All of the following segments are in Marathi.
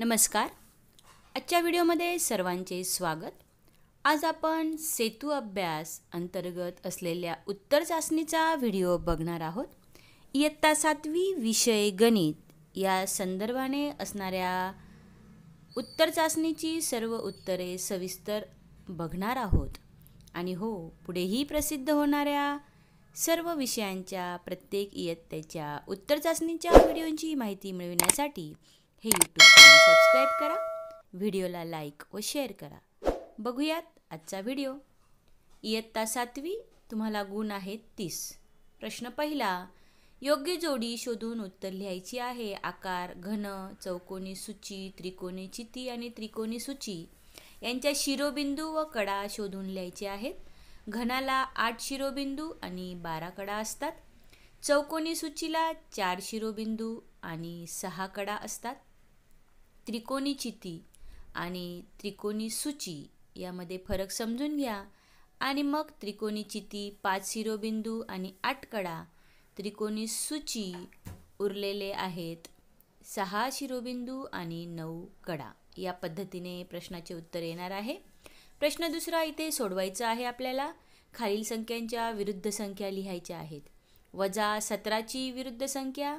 नमस्कार. आजच्या व्हिडिओमध्ये सर्वांचे स्वागत. आज आपण सेतू अभ्यास अंतर्गत असलेल्या उत्तर चाचणीचा व्हिडिओ बघणार आहोत. इयत्ता सातवी विषय गणित या संदर्भाने असणाऱ्या उत्तर चाचणीची सर्व उत्तरे सविस्तर बघणार आहोत. आणि हो पुढेही प्रसिद्ध होणाऱ्या सर्व विषयांच्या प्रत्येक इयत्तेच्या उत्तर चाचणीच्या व्हिडिओंची माहिती मिळविण्यासाठी हे यूट्यूब चॅनल सबस्क्राईब करा. व्हिडिओला लाईक व शेअर करा. बघूयात आजचा व्हिडिओ इयत्ता सातवी तुम्हाला गुण आहेत तीस. प्रश्न पहिला योग्य जोडी शोधून उत्तर लिहायची आहे. आकार घन चौकोनी सूची त्रिकोणी चिती आणि त्रिकोणी सूची. यांच्या शिरोबिंदू व कडा शोधून लिहायचे आहेत. घनाला आठ शिरोबिंदू आणि बारा कडा असतात. चौकोनी सूचीला चार शिरोबिंदू आणि सहा कडा असतात. त्रिकोणी चिती आणि त्रिकोणी सूची यामध्ये फरक समजून घ्या. आणि मग त्रिकोणी चिती पाच शिरोबिंदू आणि आठ कडा त्रिकोणी सूची उरलेले आहेत. सहा शिरोबिंदू आणि नऊ कडा. या पद्धतीने प्रश्नाचे उत्तर येणार आहे. प्रश्न दुसरा इथे सोडवायचा आहे आपल्याला. खालील संख्यांच्या विरुद्ध संख्या लिहायच्या आहेत. वजा सतराची विरुद्ध संख्या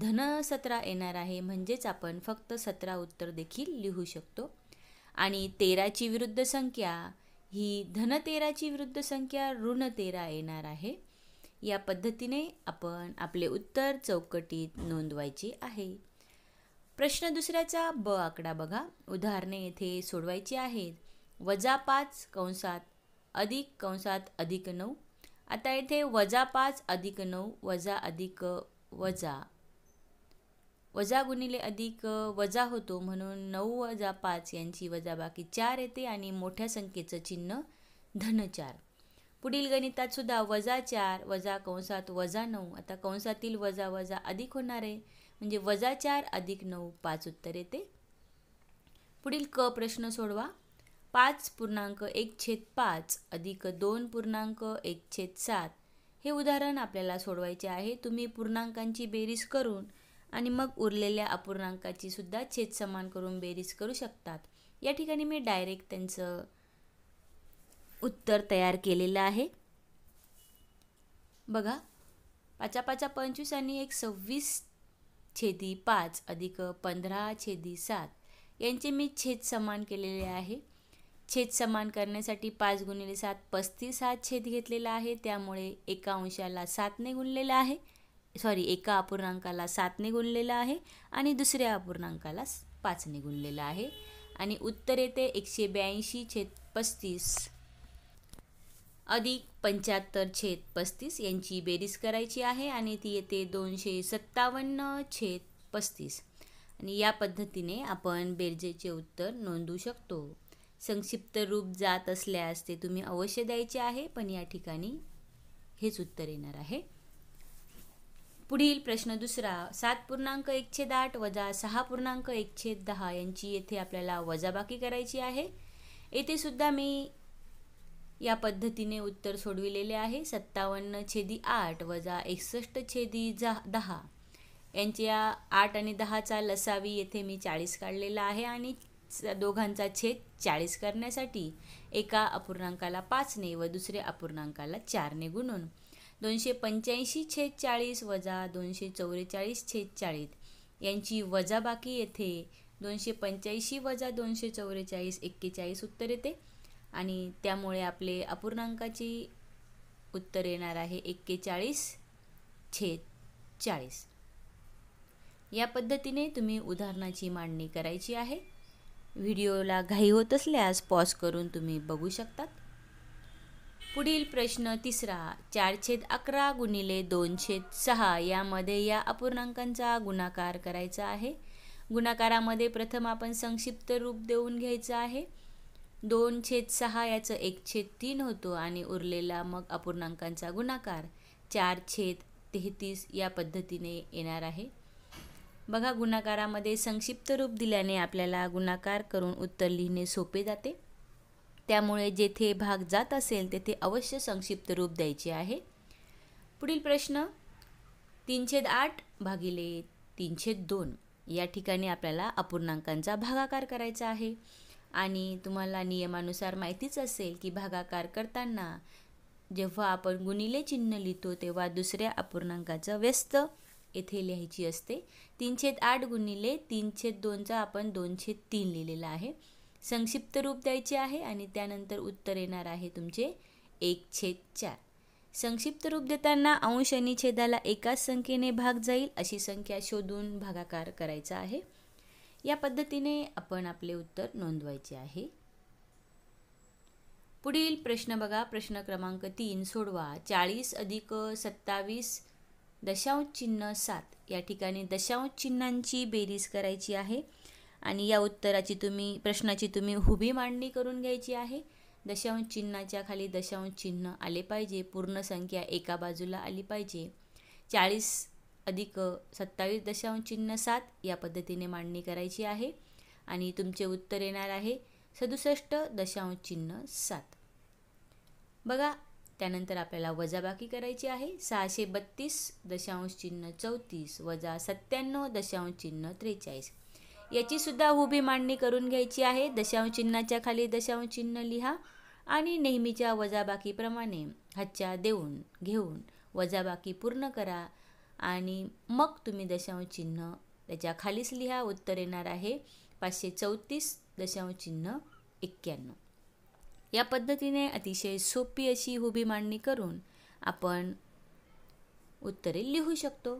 धन सतरा येणार आहे म्हणजेच आपण फक्त सतरा उत्तर देखील लिहू शकतो. आणि तेराची विरुद्ध संख्या ही धन तेराची विरुद्ध संख्या ऋण तेरा येणार आहे. या पद्धतीने आपण आपले उत्तर चौकटीत नोंदवायचे आहे. प्रश्न दुसऱ्याचा ब आकडा बघा. उदाहरणे येथे सोडवायची आहेत. वजा पाच कंसात अधिक कंसात अधिक नऊ. आता येथे वजा पाच अधिक नऊ वजा अधिक वजा वजा गुणिले अधिक वजा होतो म्हणून नऊ वजा पाच यांची वजा बाकी चार येते आणि मोठ्या संख्येचं चिन्ह धन चार. पुढील गणितात सुद्धा वजा चार वजा कंसात वजा नऊ. आता कंसातील वजा वजा अधिक होणार आहे. म्हणजे वजा चार अधिक नऊ पाच उत्तर येते. पुढील क प्रश्न सोडवा. पाच पूर्णांक एक छेद पाच अधिक दोन पूर्णांक एक छेद सात. हे उदाहरण आपल्याला सोडवायचे आहे. तुम्ही पूर्णांकांची बेरीज करून आणि मग उरलेल्या अपूर्णांकाची सुद्धा छेद समान करून बेरीज करू शकतात. या ठिकाणी मी डायरेक्ट त्यांचं उत्तर तयार केलेलं आहे. बघा पाचा पाचा पंचवीस आणि एक सव्वीस छेदी पाच अधिक पंधरा छेदी सात यांचे मी छेद समान केलेले आहे. छेद समान करण्यासाठी पाच गुणिले सात पस्तीस हा छेद घेतलेला आहे. त्यामुळे एका अंशाला सातने गुणलेला आहे. सॉरी एका अपूर्णांकाला सातने गुणलेलं आहे आणि दुसऱ्या अपूर्णांकाला पाचने गुणलेलं आहे. आणि उत्तर येते एकशे ब्याऐंशी छेद पस्तीस. अधिक पंच्याहत्तर छेद पस्तीस यांची बेरीज करायची आहे आणि ती येते दोनशे सत्तावन्न छेद पस्तीस. आणि या पद्धतीने आपण बेरजेचे उत्तर नोंदवू शकतो. संक्षिप्त रूप जात असल्यास ते तुम्ही अवश्य द्यायचे आहे पण या ठिकाणी हेच उत्तर येणार आहे. पुढील प्रश्न दुसरा सात पूर्णांक एकशे आठ वजा सहा पूर्णांक एकशे दहा यांची येथे आपल्याला वजाबाकी करायची आहे. येथे सुद्धा मी या पद्धतीने उत्तर सोडविलेले आहे. सत्तावन्न छेदी आठ वजा एकसष्ट छेदी जा दहा यांच्या आठ आणि दहाचा लसावी येथे मी चाळीस काढलेला आहे आणि दोघांचा छेद चाळीस करण्यासाठी एका अपूर्णांकाला पाचने व दुसऱ्या अपूर्णांकाला चारने गुणून दोनशे पंच्याऐंशी छेद चाळीस वजा दोनशे चौवेचाळीस छेद चाळीस. यांची वजाबाकी येथे दोनशे पंच्याऐंशी वजा दोनशे चौवेचाळीस एक्केचाळीस उत्तर येते. आणि त्यामुळे आपले अपूर्णांकाची उत्तर येणार आहे एक्केचाळीस छेद चाळीस. या पद्धतीने तुम्ही उदाहरणाची मांडणी करायची आहे. व्हिडिओला घाई होत असल्यास पॉज करून तुम्ही बघू शकतात. पुढील प्रश्न तिसरा चार छेद अकरा गुणिले दोन छेद सहा यामध्ये या अपूर्णांकांचा गुणाकार करायचा आहे. गुणाकारामध्ये प्रथम आपण संक्षिप्त रूप देऊन घ्यायचं आहे. दोन छेद सहा याचं एक छेद तीन होतो आणि उरलेला मग अपूर्णांकांचा गुणाकार चार छेद तेहतीस या पद्धतीने येणार आहे. बघा गुणाकारामध्ये संक्षिप्त रूप दिल्याने आपल्याला गुणाकार करून उत्तर लिहिणे सोपे जाते. त्यामुळे जेथे भाग जात असेल तेथे अवश्य संक्षिप्त रूप द्यायचे आहे. पुढील प्रश्न तीनशेद आठ भागिले तीनशे दोन या ठिकाणी आपल्याला अपूर्णांकांचा भागाकार करायचा आहे. आणि तुम्हाला नियमानुसार माहितीच असेल की भागाकार करताना जेव्हा आपण गुणिले चिन्ह लिहितो तेव्हा दुसऱ्या अपूर्णांकाचं व्यस्त येथे लिहायची असते. तीनशेद आठ गुणिले तीनशेद दोनचा आपण दोनशे तीन लिहिलेला आहे. संक्षिप्त रूप द्यायचे आहे आणि त्यानंतर उत्तर येणार आहे तुमचे एक छेद चार. संक्षिप्त रूप देताना अंश आणि छेदाला एकाच संख्येने भाग जाईल अशी संख्या शोधून भागाकार करायचा आहे. या पद्धतीने आपण आपले उत्तर नोंदवायचे आहे. पुढील प्रश्न बघा. प्रश्न क्रमांक तीन सोडवा. चाळीस अधिक सत्तावीस दशांश चिन्ह सात. या ठिकाणी दशांश चिन्हांची बेरीज करायची आहे. आणि या उत्तराची तुम्ही प्रश्नाची तुम्ही हुबी मांडणी करून घ्यायची आहे. दशांश चिन्हाच्या खाली दशांश चिन्ह आले पाहिजे. पूर्ण संख्या एका बाजूला आली पाहिजे. चाळीस अधिक सत्तावीस दशांश चिन्ह सात या पद्धतीने मांडणी करायची आहे. आणि तुमचे उत्तर येणार आहे सदुसष्ट दशांश चिन्ह सात. बघा त्यानंतर आपल्याला वजाबाकी करायची आहे. सहाशे बत्तीस दशांश चिन्ह चौतीस वजा सत्त्याण्णव दशांश चिन्ह त्रेचाळीस. याची सुद्धा उभी मांडणी करून घ्यायची आहे. दशांश चिन्हाच्या खाली दशांश चिन्ह लिहा आणि नेहमीच्या वजाबाकीप्रमाणे हातच्या देऊन घेऊन वजाबाकी पूर्ण करा आणि मग तुम्ही दशांश चिन्ह त्याच्या खालीच लिहा. उत्तर येणार आहे पाचशे चौतीस दशांश चिन्ह एक्क्याण्णव. या पद्धतीने अतिशय सोपी अशी उभी मांडणी करून आपण उत्तरे लिहू शकतो.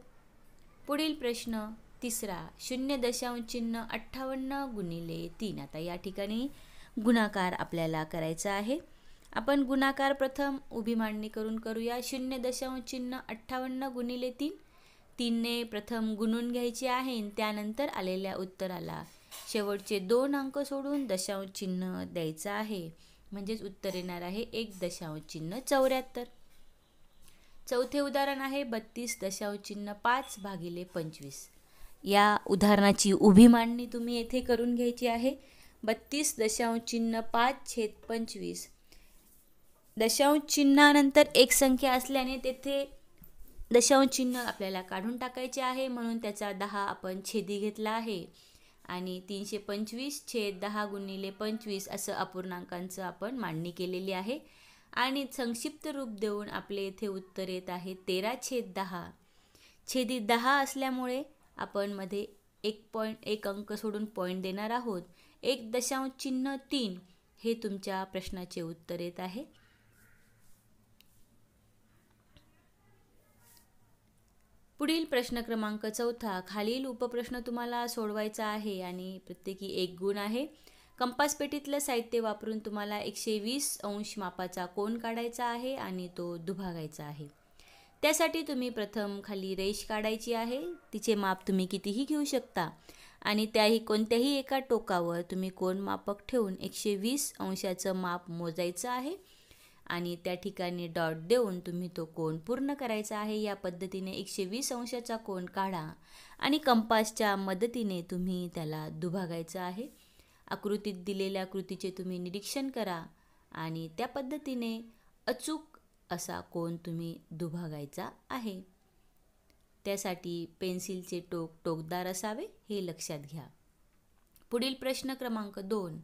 पुढील प्रश्न तिसरा शून्य दशांश चिन्ह अठ्ठावन्न गुणिले तीन. आता या ठिकाणी गुणाकार आपल्याला करायचा आहे. आपण गुणाकार प्रथम उभी मांडणी करून करूया. शून्य दशांश चिन्ह अठ्ठावन्न गुणिले तीन. तीनने प्रथम गुणून घ्यायचे आहे त्यानंतर आलेल्या उत्तराला शेवटचे दोन अंक सोडून दशांश चिन्ह द्यायचं आहे. म्हणजेच उत्तर येणार आहे एक दशांश चिन्ह चौऱ्याहत्तर. चौथे उदाहरण आहे बत्तीस दशांश चिन्ह पाच भागिले पंचवीस. या उदाहरणाची उभी मांडणी तुम्ही येथे करून घ्यायची आहे. बत्तीस दशांश चिन्ह पाच छेद पंचवीस. दशांश चिन्हानंतर एक संख्या असल्याने तेथे दशांश चिन्ह आपल्याला काढून टाकायचे आहे. म्हणून त्याचा दहा आपण छेदी घेतला आहे. आणि तीनशे पंचवीस छेद दहा गुणिले पंचवीस असं अपूर्णांकांचं आपण मांडणी केलेली आहे. आणि संक्षिप्त रूप देऊन आपले येथे उत्तर येत आहे तेरा छेद दहा. छेदी दहा असल्यामुळे आपण मध्ये एक पॉईंट एक अंक सोडून पॉईंट देणार आहोत. एक दशांश चिन्ह तीन हे तुमच्या प्रश्नाचे उत्तर येत आहे. पुढील प्रश्न क्रमांक चौथा खालील उपप्रश्न तुम्हाला सोडवायचा आहे आणि प्रत्येकी एक गुण आहे. कंपास पेटीतलं साहित्य वापरून तुम्हाला एकशे वीस अंश मापाचा कोण काढायचा आहे आणि तो दुभागायचा आहे. त्यासाठी तुम्ही प्रथम खाली रेष काढायची आहे. तिचे माप तुम्ही कितीही घेऊ शकता. आणि त्याही कोणत्याही एका टोकावर तुम्ही कोण मापक ठेवून एकशे वीस अंशाचं माप मोजायचं आहे. आणि त्या ठिकाणी डॉट देऊन तुम्ही तो कोण पूर्ण करायचा आहे. या पद्धतीने एकशे वीस अंशाचा कोण काढा. आणि कंपासच्या मदतीने तुम्ही त्याला दुभागायचं आहे. आकृतीत दिलेल्या कृतीचे तुम्ही निरीक्षण करा. आणि त्या पद्धतीने अचूक असा कोण तुम्ही दुभागायचा आहे? त्यासाठी पेन्सिलचे टोक टोकदार असावे हे लक्षात घ्या. पुढील प्रश्न क्रमांक दोन.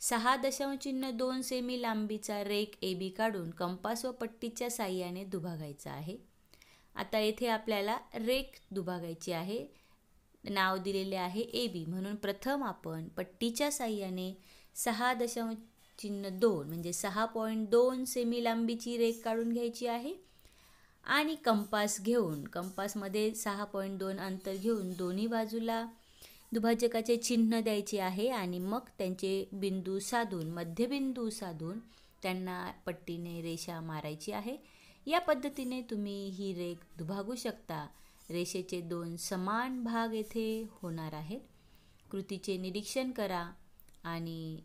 सहा दशांचिन्ह दोन सेमी लांबीचा रेक ए बी काढून कंपास व पट्टीच्या साह्याने दुभागायचा आहे. आता येथे आपल्याला रेक दुभागायची आहे. नाव दिलेले आहे ए बी म्हणून प्रथम आपण पट्टीच्या साह्याने सहा दशांश चिन्ह दोन म्हणजे सहा पॉईंट दोन सेमी लांबीची रेख काढून घ्यायची आहे. आणि कंपास घेऊन कंपासमध्ये सहा पॉईंट दोन अंतर घेऊन दोन्ही बाजूला दुभाजकाचे चिन्ह द्यायचे आहे आणि मग त्यांचे बिंदू साधून मध्यबिंदू साधून त्यांना पट्टीने रेषा मारायची आहे. या पद्धतीने तुम्ही ही रेख दुभागू शकता. रेषेचे दोन समान भाग येथे होणार आहेत. कृतीचे निरीक्षण करा आणि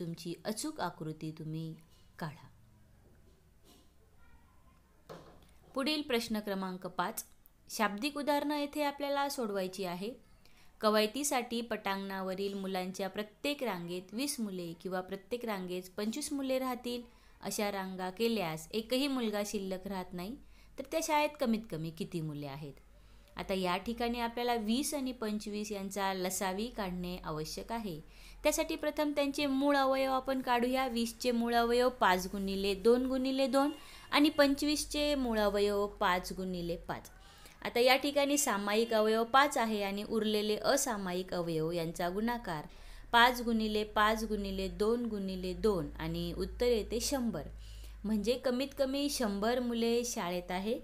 तुमची अचूक आकृती तुम्ही काढा. पुढील प्रश्न क्रमांक पाच. शाब्दिक उदाहरणं येथे आपल्याला सोडवायची आहे. कवायतीसाठी पटांगणावरील मुलांच्या प्रत्येक रांगेत वीस मुले किंवा प्रत्येक रांगेत पंचवीस मुले राहतील अशा रांगा केल्यास एकही मुलगा शिल्लक राहत नाही. तर त्या शाळेत कमीत कमी किती मुले आहेत? आता या ठिकाणी आपल्याला वीस आणि पंचवीस यांचा लसावी काढणे आवश्यक आहे. त्यासाठी प्रथम त्यांचे मूळ अवयव आपण काढूया. वीसचे मूळ अवयव पाच गुणिले दोन गुणिले दोन आणि पंचवीसचे मूळ अवयव पाच गुणिले पाच. आता या ठिकाणी सामायिक अवयव पाच आहे आणि उरलेले असामायिक अवयव यांचा गुणाकार पाच गुणिले पाच गुणिले दोन गुणिले दोन आणि उत्तर येते शंभर. म्हणजे कमीत कमी शंभर मुले शाळेत आहे.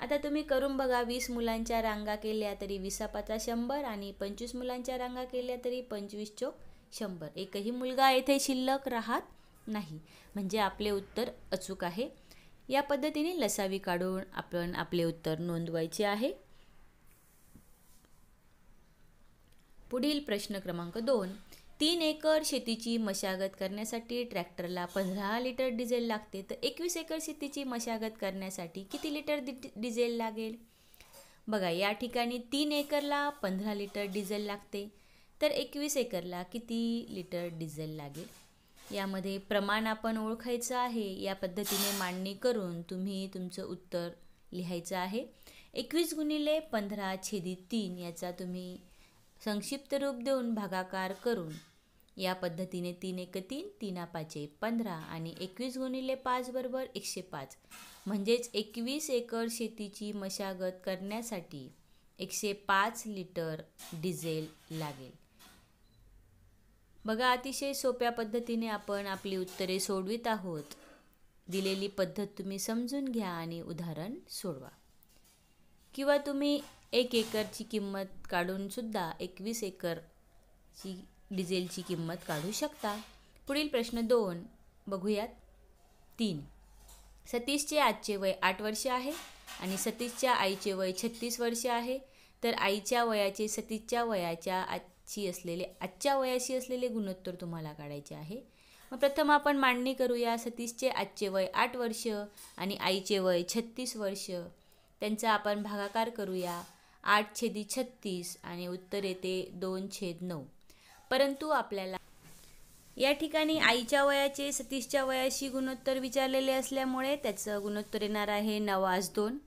आता तुम्ही करून बघा वीस मुलांच्या रांगा केल्या तरी विसापाचा शंभर आणि पंचवीस मुलांच्या रांगा केल्या तरी पंचवीस चोक शंभर. एकही मुलगा येथे शिल्लक राहत नाही. म्हणजे आपले उत्तर अचूक आहे. या पद्धतीने लसावी काढून आपण आपले उत्तर नोंदवायचे आहे. पुढील प्रश्न क्रमांक दोन. तीन एकर शेतीची मशागत करण्यासाठी ट्रॅक्टरला पंधरा लिटर डिझेल लागते. तर एकवीस एकर शेतीची मशागत करण्यासाठी किती लिटर डिझेल लागेल? बघा या ठिकाणी तीन एकरला पंधरा लिटर डिझेल लागते. तर एकवीस एकरला किती लिटर डिझेल लागेल? यामध्ये प्रमाण आपण ओळखायचं आहे. या पद्धतीने मांडणी करून तुम्ही तुमचं उत्तर लिहायचं आहे. एकवीस गुणिले पंधरा छेदी तीन याचा तुम्ही संक्षिप्त रूप देऊन भागाकार करून या पद्धतीने तीन एक तीन तीना पाचे पंधरा आणि एकवीस गुणिले पाच बरोबर एकशे पाच. म्हणजेच एकवीस एकर शेतीची मशागत करण्यासाठी एकशे पाच लिटर डिझेल लागेल. बघा अतिशय सोप्या पद्धतीने आपण आपली उत्तरे सोडवित आहोत. दिलेली पद्धत तुम्ही समजून घ्या आणि उदाहरण सोडवा. किंवा तुम्ही एक एकरची किंमत काढूनसुद्धा एकवीस एकरची डिझेलची किंमत काढू शकता. पुढील प्रश्न दोन. बघूयात. तीन. सतीशचे आजचे वय आठ वर्ष आहे आणि सतीशच्या आईचे वय छत्तीस वर्ष आहे. तर आईच्या वयाचे सतीशच्या वयाच्या आजची असलेले आजच्या वयाशी असलेले गुणोत्तर तुम्हाला काढायचे आहे. मग प्रथम आपण मांडणी करूया. सतीशचे आजचे वय आठ वर्ष आणि आईचे वय छत्तीस वर्ष. त्यांचा आपण भागाकार करूया. आठ छेदी छत्तीस आणि उत्तर येते दोन छेद नऊ. परंतु आपल्याला. या ठिकाणी आईच्या वयाचे सतीशच्या वयाशी गुणोत्तर विचारलेले असल्यामुळे त्याचं गुणोत्तर येणार आहे नवाज दोन.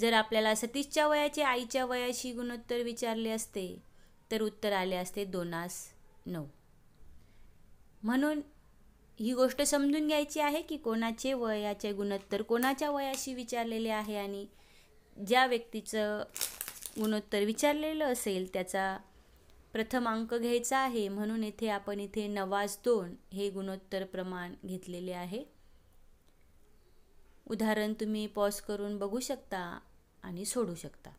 जर आपल्याला सतीशच्या वयाचे आईच्या वयाशी गुणोत्तर विचारले असते तर उत्तर आले असते दोनास नऊ. म्हणून ही गोष्ट समजून घ्यायची आहे की कोणाचे वयाचे गुणोत्तर कोणाच्या वयाशी विचारलेले आहे आणि ज्या व्यक्तीचं गुणोत्तर विचारलेलं असेल त्याचा प्रथम अंक घ्यायचा आहे. म्हणून येथे आपण इथे नवाज दोन हे गुणोत्तर प्रमाण घेतलेले आहे. उदाहरण तुम्ही पॉज करून बघू शकता आणि सोडू शकता.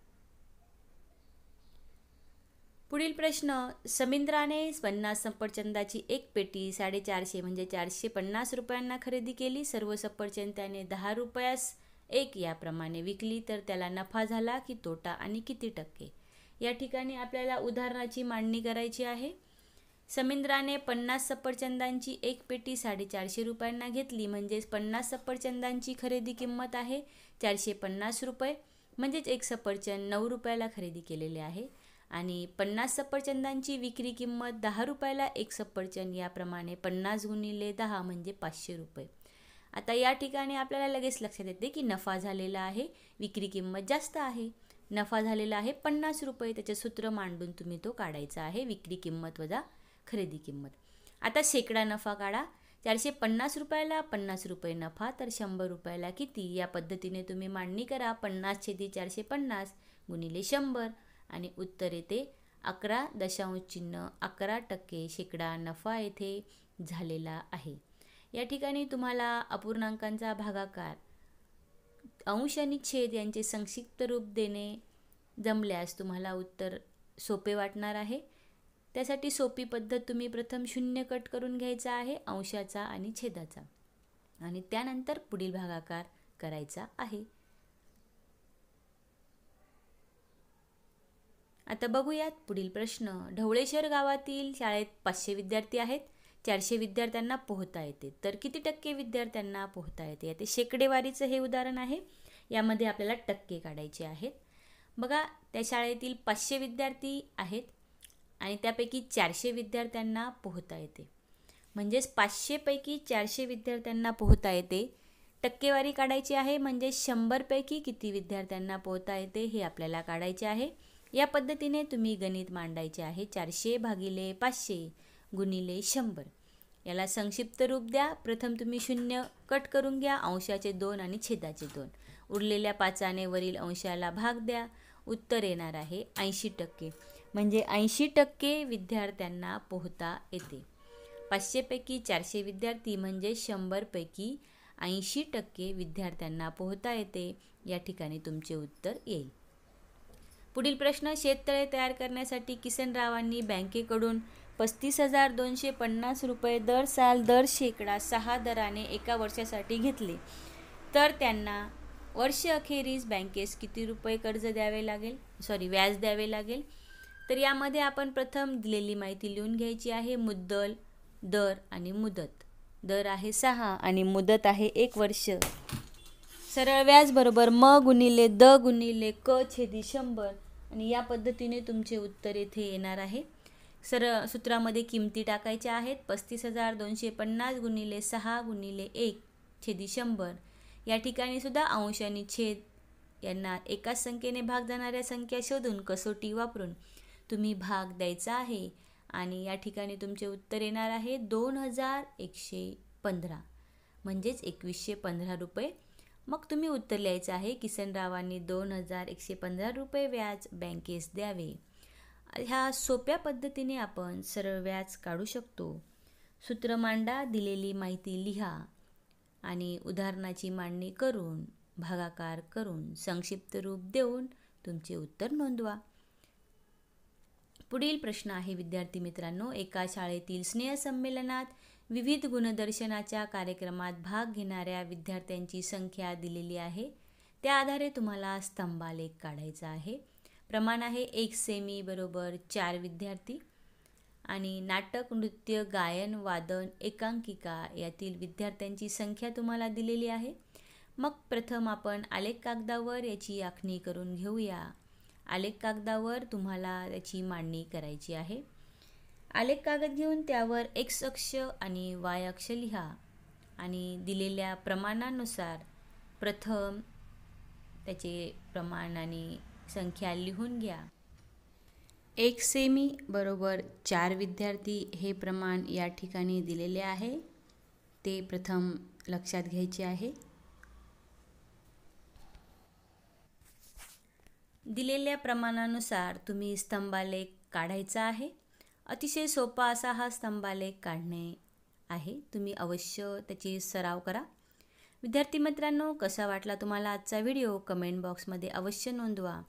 पुढील प्रश्न समिंद्राने पन्नास सफरचंदाची एक पेटी साडेचारशे म्हणजे चारशे पन्नास रुपयांना खरेदी केली. सर्व सफरचंद त्याने दहा रुपयास एक याप्रमाणे विकली. तर त्याला नफा झाला की तोटा आणि किती टक्के? या ठिकाणी आपल्याला उदाहरणाची मांडणी करायची आहे. समिंद्राने पन्नास सफरचंदांची एक पेटी साडेचारशे रुपयांना घेतली. म्हणजेच पन्नास सफरचंदांची खरेदी किंमत आहे चारशे पन्नास रुपये. म्हणजेच एक सफरचंद नऊ रुपयाला खरेदी केलेले आहे. आणि पन्नास सफरचंदांची विक्री किंमत दहा रुपयाला एक सफरचंद याप्रमाणे पन्नास गुणिले दहा म्हणजे पाचशे रुपये. आता या ठिकाणी आपल्याला लगेच लक्षात येते की नफा झालेला आहे. विक्री किंमत जास्त आहे. नफा झालेला आहे. पन्नास रुपये त्याचे सूत्र मांडून तुम्ही तो काढायचा आहे. विक्री किंमत वजा खरेदी किंमत. आता शेकडा नफा काढा. चारशे पन्नास रुपयाला पन्नास रुपये नफा तर शंभर रुपयाला किती? या पद्धतीने तुम्ही मांडणी करा. पन्नास छेदी चारशे पन्नास गुणिले शंभर. आणि उत्तर येते अकरा दशांश चिन्ह अकरा टक्के शेकडा नफा येथे झालेला आहे. या ठिकाणी तुम्हाला अपूर्णांकांचा भागाकार अंश आणि छेद यांचे संक्षिप्त रूप देणे जमल्यास तुम्हाला उत्तर सोपे वाटणार आहे. त्यासाठी सोपी पद्धत तुम्ही प्रथम शून्य कट करून घ्यायचा आहे अंशाचा आणि छेदाचा. आणि त्यानंतर पुढील भागाकार करायचा आहे. आता बघूयात पुढील प्रश्न. ढवळेश्वर गावातील शाळेत पाचशे विद्यार्थी आहेत. चारशे विद्यार्थ्यांना पोहता येते. तर किती टक्के विद्यार्थ्यांना पोहता येते? ते शेकडेवारीचं हे उदाहरण आहे. यामध्ये आपल्याला टक्के काढायचे आहेत. बघा त्या शाळेतील पाचशे विद्यार्थी आहेत आणि त्यापैकी चारशे विद्यार्थ्यांना पोहता येते. म्हणजेच पाचशेपैकी चारशे विद्यार्थ्यांना पोहता येते. टक्केवारी काढायची आहे म्हणजे शंभरपैकी किती विद्यार्थ्यांना पोहता येते हे आपल्याला काढायचे आहे. या पद्धतीने तुम्ही गणित मांडायचे आहे. चारशे भागिले पाचशे. गुणिले शंभर. याला संक्षिप्त रूप द्या. प्रथम तुम्ही शून्य कट करून घ्या. अंशाचे दोन आणि छेदाचे दोन. उरलेल्या पाचाने वरील अंशाला भाग द्या. उत्तर येणार आहे ऐंशी टक्के. म्हणजे ऐंशी टक्के विद्यार्थ्यांना पोहता येते. पाचशेपैकी चारशे विद्यार्थी म्हणजे शंभरपैकी ऐंशी टक्के विद्यार्थ्यांना पोहता येते. या ठिकाणी तुमचे उत्तर येईल. पुढील प्रश्न शेततळे तयार करण्यासाठी किसनरावांनी बँकेकडून पस्तीस हजार दोनशे पन्नास रुपये दर साल दर शेकडा सहा दराने एका वर्षासाठी घेतले. तर त्यांना वर्ष अखेरीस बँकेस किती रुपये कर्ज द्यावे लागेल? सॉरी व्याज द्यावे लागेल? तर यामध्ये आपण प्रथम दिलेली माहिती लिहून घ्यायची आहे. मुद्दल दर आणि मुदत. दर आहे सहा आणि मुदत आहे एक वर्ष. सरळ व्याज बरोबर म गुणिले द गुणिले क छेदी शंभर. आणि या पद्धतीने तुमचे उत्तर येथे येणार आहे. सरळ सूत्रामध्ये किमती टाकायच्या आहेत. पस्तीस हजार दोनशे पन्नास गुणिले सहा गुणिले एक छेदी शंभर. या ठिकाणी सुद्धा अंश आणि छेद यांना एकाच संख्येने भाग जाणाऱ्या संख्या शोधून कसोटी वापरून तुम्ही भाग द्यायचा आहे. आणि या ठिकाणी तुमचे उत्तर येणार आहे दोन हजार एकशे पंधरा. म्हणजेच एकवीसशे पंधरा रुपये. मग तुम्ही उत्तर लिहायचं आहे किसनरावांनी दोन हजार एकशे पंधरा रुपये व्याज बँकेस द्यावे. ह्या सोप्या पद्धतीने आपण सरळ व्याज काढू शकतो. सूत्र मांडा दिलेली माहिती लिहा आणि उदाहरणाची मांडणी करून भागाकार करून संक्षिप्त रूप देऊन तुमचे उत्तर नोंदवा. पुढील प्रश्न आहे विद्यार्थी मित्रांनो एका शाळेतील स्नेहसंमेलनात विविध गुणदर्शनाच्या कार्यक्रमात भाग घेणाऱ्या विद्यार्थ्यांची संख्या दिलेली आहे. त्या आधारे तुम्हाला स्तंभालेख काढायचा आहे. प्रमाण आहे एक सेमी बरोबर चार विद्यार्थी. आणि नाटक नृत्य गायन वादन एकांकिका यातील विद्यार्थ्यांची संख्या तुम्हाला दिलेली आहे. मग प्रथम आपण आलेख कागदावर याची आखणी करून घेऊया. आलेख कागदावर तुम्हाला त्याची मांडणी करायची आहे. आलेख कागद घेऊन त्यावर एक्स अक्ष आणि वाय अक्ष लिहा. आणि दिलेल्या प्रमाणानुसार प्रथम त्याचे प्रमाण आणि संख्या लिहून घ्या. एक सेमी बरोबर चार विद्यार्थी हे प्रमाण या ठिकाणी दिलेले आहे. ते प्रथम लक्षात घ्यायचे आहे. दिलेल्या प्रमाणानुसार तुम्ही स्तंभालेख काढायचा आहे. अतिशय सोपा असा हा स्तंभालेख काढणे आहे. तुम्ही अवश्य त्याची सराव करा. विद्यार्थी मित्रांनो कसा वाटला तुम्हाला आजचा व्हिडिओ? कमेंट बॉक्समध्ये अवश्य नोंदवा.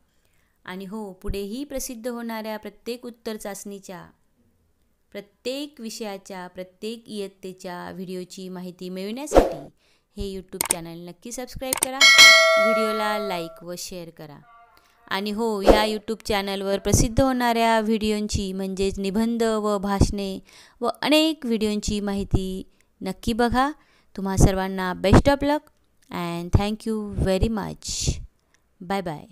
आणि हो पुढेही प्रसिद्ध होणाऱ्या प्रत्येक उत्तर चाचणीच्या प्रत्येक विषयाच्या प्रत्येक इयत्तेच्या व्हिडिओची माहिती मिळवण्यासाठी हे यूट्यूब चॅनल नक्की सबस्क्राईब करा. व्हिडिओला लाईक व शेअर करा. आणि हो या यूट्यूब चॅनलवर प्रसिद्ध होणाऱ्या व्हिडिओंची म्हणजेच निबंध व भाषणे व अनेक व्हिडिओंची माहिती नक्की बघा. तुम्हा सर्वांना best of luck and thank you very much bye bye